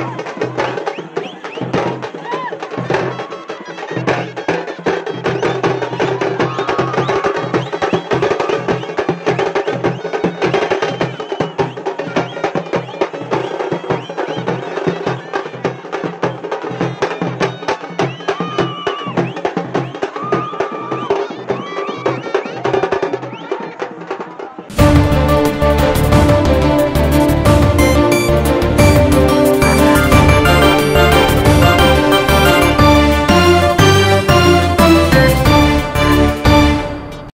Yeah.